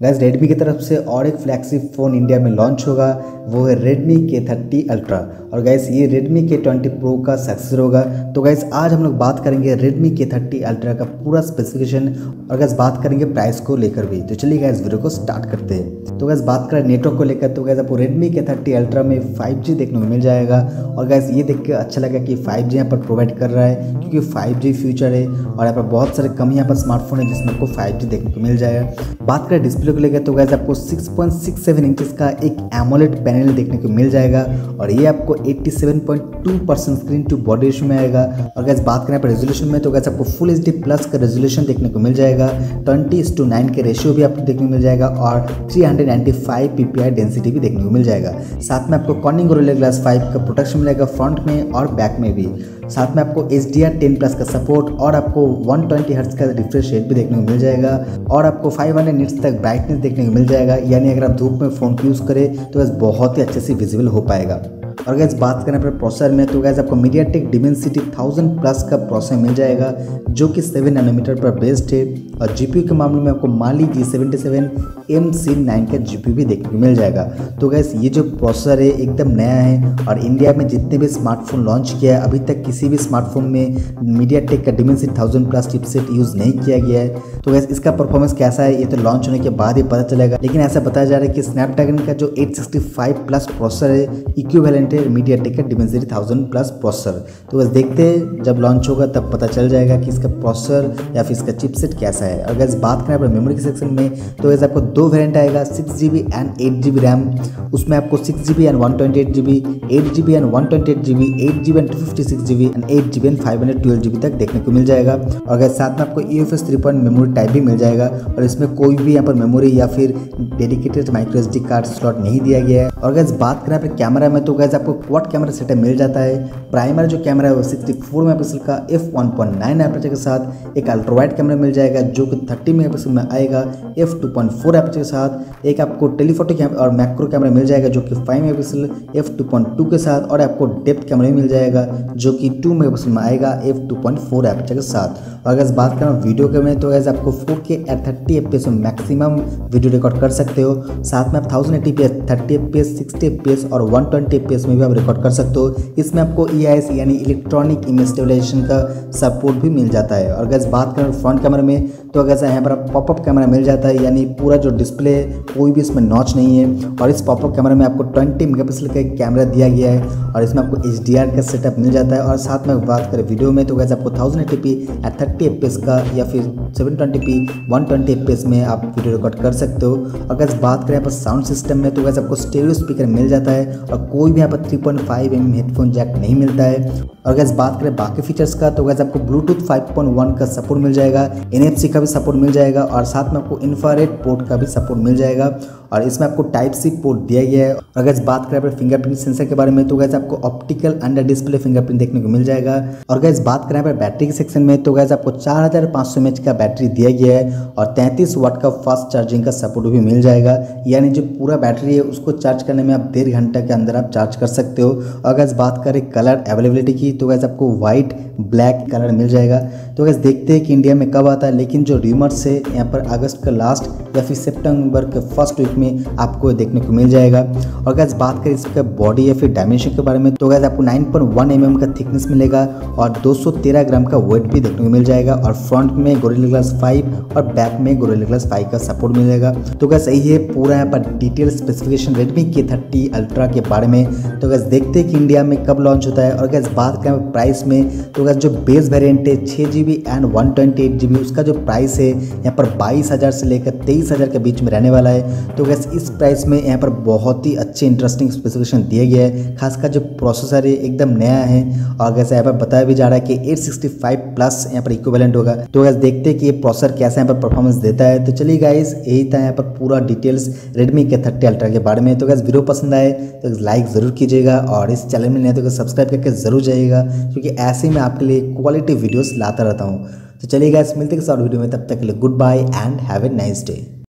Gas Redmi की तरफ़ से और एक फ्लैगशिप फ़ोन इंडिया में लॉन्च होगा, वो है रेडमी के थर्टी अल्ट्रा और गैस ये रेडमी के ट्वेंटी प्रो का सक्सेसर होगा। तो गैस आज हम लोग बात करेंगे रेडमी के थर्टी अल्ट्रा का पूरा स्पेसिफिकेशन और गैस बात करेंगे प्राइस को लेकर भी। तो चलिए गैस वीडियो को स्टार्ट करते हैं। तो गैस बात करें नेटवर्क को लेकर तो गैस आपको रेडमी के थर्टी अल्ट्रा में फाइव देखने को मिल जाएगा। और गैस ये देख के अच्छा लगा कि फाइव जी यहाँ पर प्रोवाइड कर रहा है, क्योंकि फाइव फ्यूचर है और यहाँ पर बहुत सारे कम यहाँ पर स्मार्टफ़ोन है जिसमें आपको फाइव देखने को मिल जाएगा। बात करें डिस्प्ले को लेकर तो गैस आपको सिक्स पॉइंट सिक्स इंचज़ का एक एमोलेट पैनल देखने को मिल जाएगा और ये आपको 87.2 percent screen to body ratio में आएगा। और गैस बात करें पर रेजोल्यूशन में तो गैस आपको फुल एच प्लस का रेजोल्यूशन देखने को मिल जाएगा। ट्वेंटी टू नाइन के रेशियो भी आपको देखने को मिल जाएगा और 395 पीपीआई डेंसिटी भी देखने को मिल जाएगा। साथ में आपको कॉर्निंग ग्लास 5 का प्रोटेक्शन मिलेगा फ्रंट में और बैक में भी। साथ में आपको H D R ten plus का सपोर्ट और आपको वन ट्वेंटी हर्ट्स का रिफ्रेश रेट भी देखने को मिल जाएगा और आपको फाइव हंड्रेड निट्स तक ब्राइटनेस देखने को मिल जाएगा। यानी अगर आप धूप में फ़ोन यूज़ करें तो बस बहुत ही अच्छे से विजिबल हो पाएगा। और गैस बात करें अपने प्रोसेसर में तो गैस आपको MediaTek Dimensity thousand plus का प्रोसेसर मिल जाएगा, जो कि सेवन नैनोमीटर पर बेस्ड है। और जीपीयू के मामले में आपको Mali G seventy seven M C nine का जी भी देखने को मिल जाएगा। तो गैस ये जो प्रोसेसर है, एकदम नया है और इंडिया में जितने भी स्मार्टफ़ोन लॉन्च किया है, अभी तक किसी भी स्मार्टफ़ोन में मीडिया टेक का Dimensity thousand plus chipset use नहीं किया गया है। तो गैस इसका परफॉर्मेंस कैसा है, ये तो लॉन्च होने के बाद ही पता चलेगा। लेकिन ऐसा बताया जा रहा है कि स्नैपड्रैगन का जो फाइव प्लस प्रोसेसर है इक्विवेलेंट है मीडिया टेक का डिमेंसिटी थाउज़ेंड प्लस प्रोसेसर तो बस देखते हैं, जब लॉन्च होगा तब पता चल जाएगा कि इसका प्रोसेसर या फिर इसका चिपसेट कैसा है। अगर इस बात करें अपने मेमोरी के सेक्शन में तो वैसे आपको दो वेरियंट आएगा six G B and eight G B RAM उसमें आपको six G B and one twenty eight G B eight G B and one twenty eight G B eight G B and two fifty six G B and eight G B and five hundred twelve G B तक देखने को मिल जाएगा। और अगर साथ में आपको E F S three point memory type भी मिल जाएगा, और इसमें कोई भी यहाँ पर मेमोरी या फिर dedicated micro S D card slot नहीं दिया गया है। और अगर बात करें अपने कैमरा में तो गैस आपको क्वाड कैमरा सेटअप मिल जाता है। प्राइमरी जो कैमरा है, वो सिक्सटी फोर मेगा पिक्सल का F one point nine aperture के साथ एक अल्ट्रावाइड कैमरा मिल जाएगा, जो कि थर्टी मेगा पिक्सल में आएगा F two point four aperture के साथ। एक आपको टेलीफोटो और मैक्रो कैमरा मिल जाएगा, जो कि five megapixel F two point two के साथ, और आपको डेप्थ कैमरा भी मिल जाएगा, जो कि टू मेगा पिक्सल में आएगा F two point four aperture के साथ। और अगर बात करें वीडियो के में तो एज आपको four K at thirty F में मैक्सिमम वीडियो रिकॉर्ड कर सकते हो। साथ में आप thousand eighty P S thirty F P S sixty F P S और one twenty F P S में भी आप रिकॉर्ड कर सकते हो। इसमें आपको एस यानी इलेक्ट्रॉनिक इमेज स्टेबलाइजेशन का सपोर्ट भी मिल जाता है। और अगर बात करें फ्रंट कैमरा में तो अगर यहाँ पर पॉपअप कैमरा मिल जाता है, यानी पूरा जो डिस्प्ले कोई भी इसमें नॉच नहीं है। और इस पॉपअप कैमरा में आपको 20 मेगापिक्सल का कैमरा दिया गया है और इसमें आपको एचडीआर का सेटअप मिल जाता है। और साथ में बात करें वीडियो में तो वैसे आपको thousand eighty eight thirty F का या फिर seven twenty P one twenty F में आप वीडियो रिकॉर्ड कर सकते हो। अगर बात करें यहाँ पर साउंड सिस्टम में तो वैसे आपको स्टेरियो स्पीकर मिल जाता है। और कोई भी यहाँ पर three point five M headphone jack नहीं मिलता है। और अगर बात करें बाकी फीचर्स का तो वैसे आपको ब्लूटूथ 5.1 का सपोर्ट मिल जाएगा NFC का भी सपोर्ट मिल जाएगा, और साथ में आपको इन्फ्रारेड पोर्ट का भी सपोर्ट मिल जाएगा। और इसमें आपको टाइप सी पोर्ट दिया गया है। अगर बात करें अपने फिंगरप्रिंट सेंसर के बारे में तो गैस आपको ऑप्टिकल अंडर डिस्प्ले फिंगरप्रिंट देखने को मिल जाएगा। और गैस बात करें अपने बैटरी के सेक्शन में तो गैस आपको चार हज़ार पाँच सौ का बैटरी दिया गया है और तैंतीस वाट का फास्ट चार्जिंग का सपोर्ट भी मिल जाएगा। यानी जो पूरा बैटरी है, उसको चार्ज करने में आप डेढ़ घंटा के अंदर आप चार्ज कर सकते हो। अगर बात करें कलर अवेलेबिलिटी की तो गैस आपको व्हाइट ब्लैक कलर मिल जाएगा। तो गैस देखते हैं कि इंडिया में कब आता है, लेकिन जो रीमर्स है, यहाँ पर अगस्त का लास्ट या फिर सितंबर के फ़र्स्ट वीक में आपको देखने को मिल जाएगा। और गैस बात करें इसका बॉडी या फिर डायमेंशन के बारे में तो गैस आपको 9.1 पॉइंट mm का थिकनेस मिलेगा और 213 ग्राम का वेट भी देखने को मिल जाएगा और फ्रंट में गोरिल्ला ग्लास फाइव और बैक में गोरिल्ला ग्लास फाइव का सपोर्ट मिलेगा। तो गैस यही है, पूरा यहाँ पर detail specification Redmi K thirty Ultra के बारे में। तो गैस देखते हैं कि इंडिया में कब लॉन्च होता है। और गैस बात करें प्राइस में तो गैस जो बेस वेरियंट है छः जी एंड वन ट्वेंटी उसका जो प्राइस है, यहाँ पर बाईस हज़ार से लेकर तेईस हज़ार के बीच में रहने वाला है। तो गैस इस प्राइस में यहाँ पर बहुत ही अच्छे इंटरेस्टिंग स्पेसिफिकेशन दिए गए हैं। खासकर जो प्रोसेसर है, एकदम नया है। और वैसे यहाँ पर बताया भी जा रहा है कि 865 प्लस यहाँ पर इक्विवेलेंट होगा। तो वैसे देखते हैं कि ये प्रोसेसर कैसे यहाँ पर परफॉर्मेंस देता है। तो चलिए गाइज़ यही था यहाँ पर पूरा details Redmi K thirty Ultra के बारे में। तो गैस वीडियो पसंद आए तो लाइक ज़रूर कीजिएगा। और इस चैनल में नहीं तो सब्सक्राइब करके ज़रूर जाइएगा। क्योंकि ऐसे मैं आपके लिए क्वालिटी वीडियोज़ लाता रहता हूँ। तो चलिए गाइस मिलते हैं और वीडियो में। तब तक के लिए good bye and have a nice day